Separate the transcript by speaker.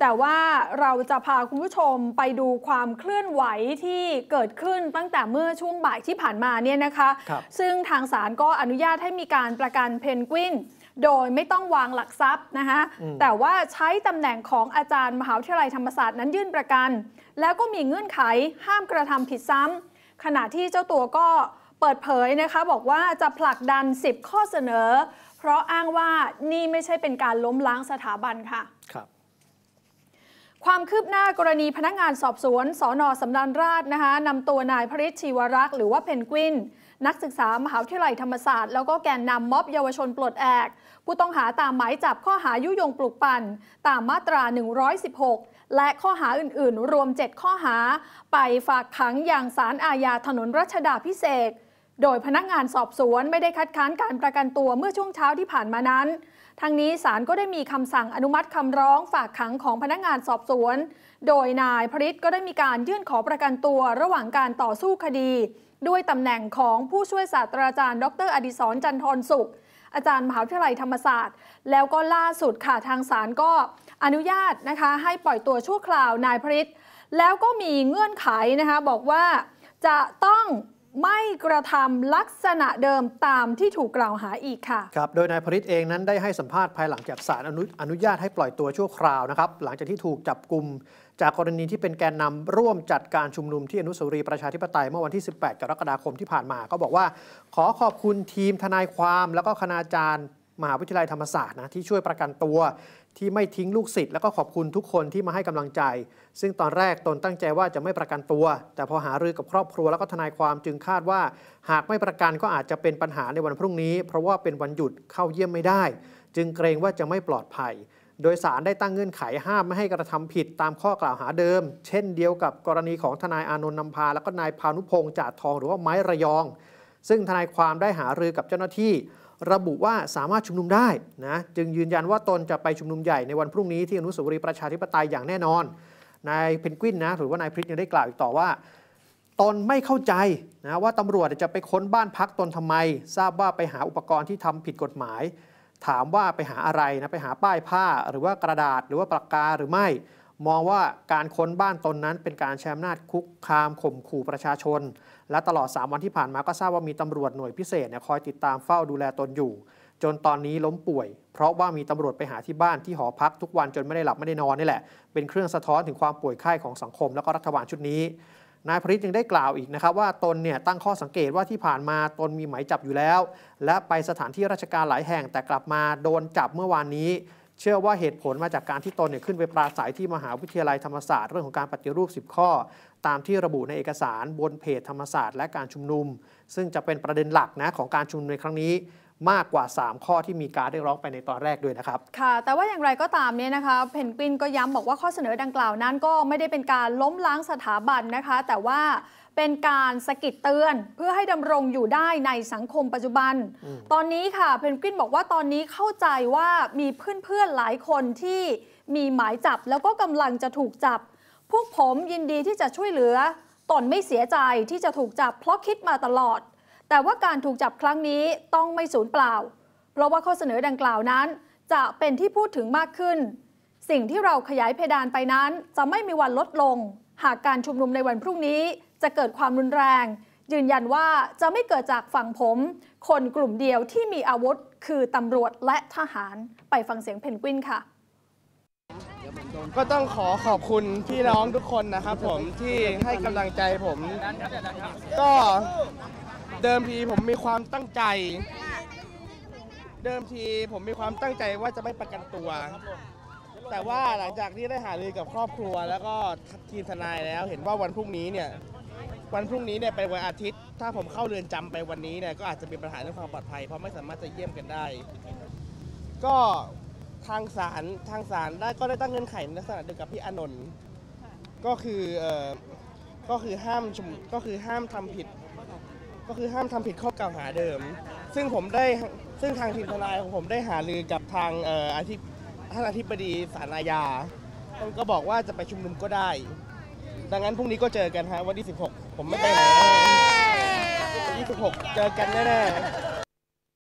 Speaker 1: แต่ว่าเราจะพาคุณผู้ชมไปดูความเคลื่อนไหวที่เกิดขึ้นตั้งแต่เมื่อช่วงบ่ายที่ผ่านมาเนี่ยนะคะ
Speaker 2: ครับ
Speaker 1: ซึ่งทางศาลก็อนุญาตให้มีการประกันเพนกวิน โดยไม่ต้องวางหลักทรัพย์นะคะแต่ว่าใช้ตำแหน่งของอาจารย์มหาวิทยาลัยธรรมศาสตร์นั้นยื่นประกัน แล้วก็มีเงื่อนไขห้ามกระทำผิดซ้ำขณะที่เจ้าตัวก็เปิดเผยนะคะบอกว่าจะผลักดัน 10 ข้อเสนอ เพราะอ้างว่านี่ไม่ใช่เป็นการล้มล้างสถาบันค่ะ
Speaker 2: ครับ
Speaker 1: ความคืบหน้ากรณีพนักงานสอบสวนสอนอสำนันราชนะคะนำตัวนายพริชชีวรักษ์หรือว่าเพนกวิน นักศึกษามหาวิทยาลัยธรรมศาสตร์ แล้วก็แกนนำม็อบเยาวชนปลดแอก ผู้ต้องหาตามหมายจับข้อหายุยงปลุกปั่น ตามมาตรา 116 และข้อหาอื่น ๆ รวม 7 ข้อหา ไปฝากขังอย่างสารอาญาถนนรัชดาพิเศษก โดยพนักงานสอบสวนไม่ได้คัดค้านการประกันตัวเมื่อช่วงเช้าที่ผ่านมานั้นทางนี้ศาลก็ได้มีคำสั่งอนุมัติคำร้องฝากขังของพนักงานสอบสวน โดยนายพริตก็ได้มีการยื่นขอประกันตัวระหว่างการต่อสู้คดี ด้วยตำแหน่งของผู้ช่วยศาสตราจารย์ ดร อดิศรจันทรสุข อาจารย์มหาวิทยาลัยธรรมศาสตร์ แล้วก็ล่าสุดค่ะทางศาลก็อนุญาตนะคะให้ปล่อยตัวชั่วคราวนายพริตแล้วก็มีเงื่อนไขนะคะบอกว่าจะต้อง ไม่กระทำลักษณะเดิมตามที่ถูกกล่าวหาอีกค่ะ
Speaker 2: ครับ โดยนายพริตเองนั้นได้ให้สัมภาษณ์ภายหลังจากศาลอนุอนุญาตให้ปล่อยตัวชั่วคราวนะครับ หลังจากที่ถูกจับกลุ่มจากกรณีที่เป็นแกนนำร่วมจัดการชุมนุมที่อนุสาวรีย์ประชาธิปไตยเมื่อวันที่ 18 กรกฎาคมที่ผ่านมา ก็บอกว่า ขอขอบคุณทีมทนายความแล้วก็คณาจารย์ มหาวิทยาลัยธรรมศาสตร์นะที่ช่วยประกันตัวที่ไม่ทิ้งลูกศิษย์แล้วก็ขอบคุณทุกคนที่มาให้กำลังใจ ซึ่งตอนแรกตนตั้งใจว่าจะไม่ประกันตัว แต่พอหารือกับครอบครัวแล้วก็ทนายความจึงคาดว่า หากไม่ประกันก็อาจจะเป็นปัญหาในวันพรุ่งนี้ เพราะว่าเป็นวันหยุดเข้าเยี่ยมไม่ได้ จึงเกรงว่าจะไม่ปลอดภัย โดยสารได้ตั้งเงื่อนไขห้ามไม่ให้กระทำผิดตามข้อกล่าวหาเดิม เช่นเดียวกับกรณีของทนายอานนท์นำพา แล้วก็นายพานุพงษ์จาดทองหรือว่าไม้ระยอง ซึ่งทนายความได้หารือกับเจ้าหน้าที่ ระบุว่าสามารถชุมนุมได้นะจึงยืนยันว่าตนจะไปชุมนุมใหญ่ในวันพรุ่งนี้ที่อนุสาวรีย์ประชาธิปไตยอย่างแน่นอนนายเพนกวินนะหรือว่านายพริตยังได้กล่าวอีกต่อว่าตนไม่เข้าใจนะว่าตำรวจจะไปค้นบ้านพักตนทำไม ทราบว่าไปหาอุปกรณ์ที่ทำผิดกฎหมาย ถามว่าไปหาอะไรนะไปหาป้ายผ้าหรือว่ากระดาษหรือว่าปากกาหรือไม่ มองว่าการค้นบ้านตนนั้นเป็นการใช้อำนาจคุกคามข่มขู่ประชาชน และตลอด 3 วันที่ผ่านมาก็ทราบว่ามีตำรวจหน่วยพิเศษเนี่ยคอยติดตามเฝ้าดูแลตนอยู่ จนตอนนี้ล้มป่วย เพราะว่ามีตำรวจไปหาที่บ้านที่หอพักทุกวันจนไม่ได้หลับไม่ได้นอนนี่แหละ เป็นเครื่องสะท้อนถึงความป่วยไข้ของสังคมแล้วก็รัฐบาลชุดนี้นายพริตยังได้กล่าวอีกนะครับว่าตนเนี่ยตั้งข้อสังเกตว่าที่ผ่านมาตนมีหมายจับอยู่แล้ว และไปสถานที่ราชการหลายแห่งแต่กลับมาโดนจับเมื่อวานนี้ เชื่อว่าเหตุผลมาจากการที่ตนเนี่ยขึ้นไปปราศัยที่มหาวิทยาลัยธรรมศาสตร์เรื่องของการปฏิรูป 10 ข้อ ตามที่ระบุในเอกสารบนเพจธรรมศาสตร์และการชุมนุม ซึ่งจะเป็นประเด็นหลักนะของการชุมนุมในครั้งนี้ มากกว่า 3 ข้อที่มีการเรียกร้องไปในตอนแรกด้วยนะครับ
Speaker 1: ค่ะ แต่ว่าอย่างไรก็ตามเนี่ยนะคะ เพนกวินก็ย้ำบอกว่าข้อเสนอดังกล่าวนั้น ก็ไม่ได้เป็นการล้มล้างสถาบันนะคะ แต่ว่าเป็นการสะกิดเตือนเพื่อให้ดำรงอยู่ได้ในสังคมปัจจุบันตอนนี้ค่ะเพนกวินบอกว่าตอนนี้เข้าใจว่ามีเพื่อนๆหลายคนที่มีหมายจับแล้วก็กำลังจะถูกจับ พวกผมยินดีที่จะช่วยเหลือ ตนไม่เสียใจที่จะถูกจับเพราะคิดมาตลอด แต่ว่าการถูกจับครั้งนี้ต้องไม่สูญเปล่า เพราะว่าข้อเสนอดังกล่าวนั้น จะเป็นที่พูดถึงมากขึ้น สิ่งที่เราขยายเพดานไปนั้นจะไม่มีวันลดลง หากการชุมนุมในวันพรุ่งนี้จะเกิดความรุนแรง ยืนยันว่าจะไม่เกิดจากฝั่งผม คนกลุ่มเดียวที่มีอาวุธ คือตำรวจและทหารไปฟังเสียงเพนกวินค่ะ
Speaker 3: ก็ต้องขอขอบคุณพี่น้องทุกคนนะครับผมที่ให้กำลังใจผม ก็ เดิมทีผมมีความตั้งใจ เดิมทีผมมีความตั้งใจว่าจะไม่ประกันตัว แต่ว่าหลังจากที่ได้หารือกับครอบครัว แล้วก็ทีมทนายแล้ว เห็นว่าวันพรุ่งนี้เนี่ยวันพรุ่งนี้เนี่ยเป็นวันอาทิตย์ ถ้าผมเข้าเรือนจำไปวันนี้เนี่ยก็อาจจะมีปัญหาเรื่องความปลอดภัย เพราะไม่สามารถจะเยี่ยมกันได้ ก็ทางศาลทางศาลได้ก็ได้ตั้งเงื่อนไขในลักษณะเดียวกับพี่อานนท์ก็คือเอ่อก็คือห้ามชุมก็คือห้ามทำผิด ก็คือห้ามทำผิดข้อกล่าวหาเดิม ซึ่งผมได้ซึ่งทางทีมทนายของผมได้หารือกับทางเอ่ออาทิท่านอธิบดีศาลอาญาท่านก็บอกว่าจะไปชุมนุมก็ได้ ดังนั้นพรุ่งนี้ก็เจอกันฮะวันที่ 16 ผมไม่ไปไหนวันที่16เจอกันแน่ๆ